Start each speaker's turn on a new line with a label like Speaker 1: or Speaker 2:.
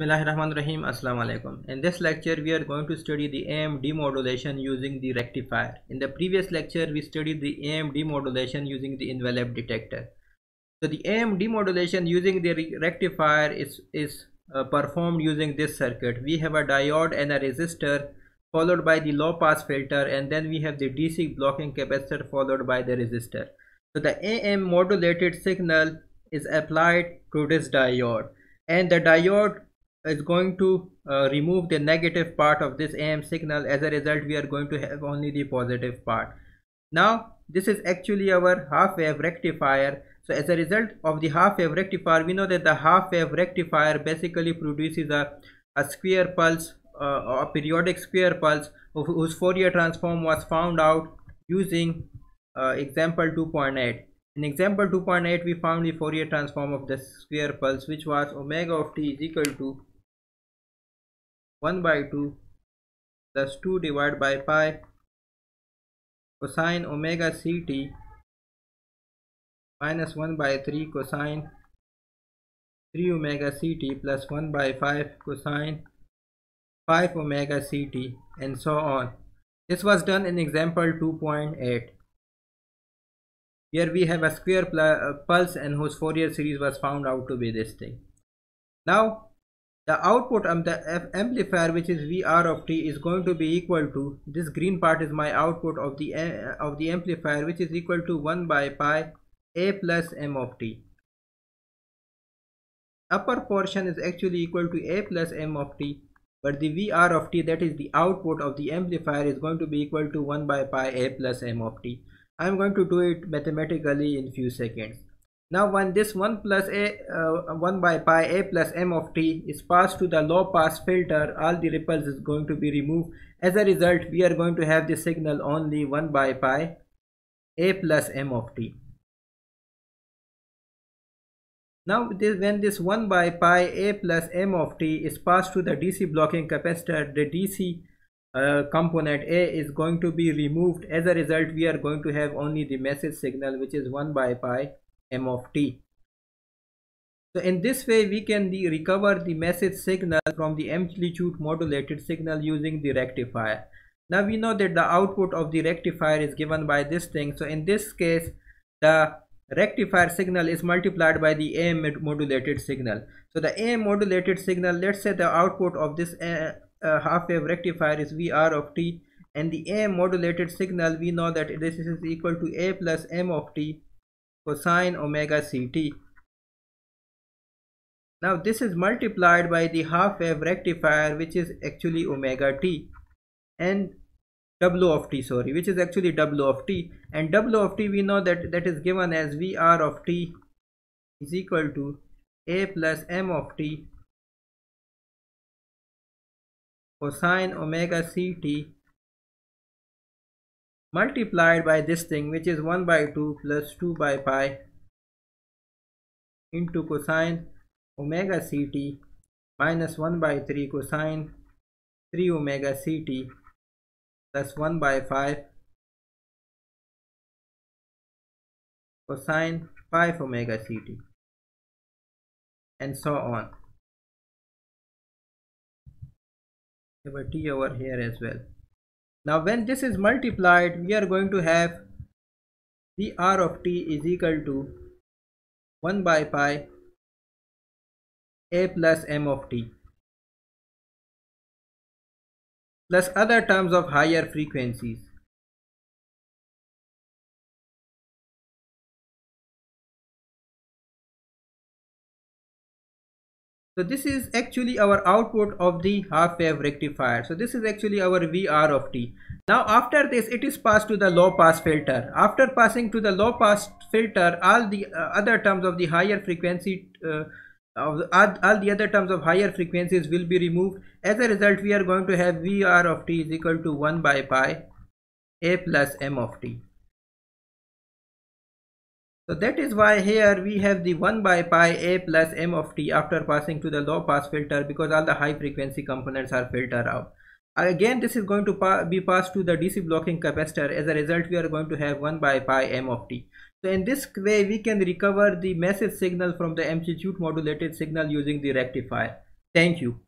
Speaker 1: Bismillahirrahmanirrahim. Assalamu alaikum. In this lecture, we are going to study the AM demodulation using the rectifier. In the previous lecture, we studied the AM demodulation using the envelope detector. So the AM demodulation using the rectifier is, is uh, performed using this circuit. We have a diode and a resistor followed by the low pass filter and then we have the DC blocking capacitor followed by the resistor. So the AM modulated signal is applied to this diode and the diode is going to uh, remove the negative part of this AM signal. As a result we are going to have only the positive part. Now this is actually our half wave rectifier. So as a result of the half wave rectifier we know that the half wave rectifier basically produces a, a square pulse uh, a periodic square pulse whose Fourier transform was found out using uh, example 2.8 in example 2.8 we found the Fourier transform of the square pulse which was omega of t is equal to 1 by 2 plus 2 divided by pi cosine omega ct minus 1 by 3 cosine 3 omega ct plus 1 by 5 cosine 5 omega ct and so on. This was done in example 2.8 here we have a square uh, pulse and whose Fourier series was found out to be this thing. Now the output of the amplifier which is VR of t is going to be equal to this green part is my output of the uh, of the amplifier which is equal to 1 by pi a plus m of t upper portion is actually equal to a plus m of t but the VR of t that is the output of the amplifier is going to be equal to 1 by pi a plus m of t I'm going to do it mathematically in few seconds. Now when this 1 plus a uh, 1 by pi a plus m of t is passed to the low pass filter all the ripples is going to be removed. As a result we are going to have the signal only 1 by pi a plus m of t. Now this, when this 1 by pi a plus m of t is passed to the dc blocking capacitor the dc uh, component a is going to be removed as a result we are going to have only the message signal which is 1 by pi m of t. So in this way we can the recover the message signal from the amplitude modulated signal using the rectifier. Now we know that the output of the rectifier is given by this thing. So in this case the rectifier signal is multiplied by the AM modulated signal. So the AM modulated signal let's say the output of this uh, uh, half wave rectifier is VR of t and the AM modulated signal we know that this is equal to A plus M of t cosine omega ct. Now this is multiplied by the half wave rectifier which is actually omega t and W of t sorry which is actually W of t and W of t we know that that is given as VR of t is equal to A plus M of t cosine omega ct multiplied by this thing which is 1 by 2 plus 2 by pi into cosine omega ct minus 1 by 3 cosine 3 omega ct plus 1 by 5 cosine 5 omega ct and so on. A t over here as well. Now when this is multiplied we are going to have VR of t is equal to 1 by pi a plus m of t plus other terms of higher frequencies So this is actually our output of the half wave rectifier. So this is actually our VR of t. Now after this it is passed to the low pass filter. After passing to the low pass filter all the uh, other terms of the higher frequency uh, of all the other terms of higher frequencies will be removed. As a result we are going to have VR of t is equal to 1 by pi a plus m of t. So that is why here we have the 1 by pi a plus m of t after passing to the low pass filter because all the high frequency components are filtered out. Again this is going to pa be passed to the DC blocking capacitor as a result we are going to have 1 by pi m of t. So in this way we can recover the message signal from the amplitude modulated signal using the rectifier. Thank you.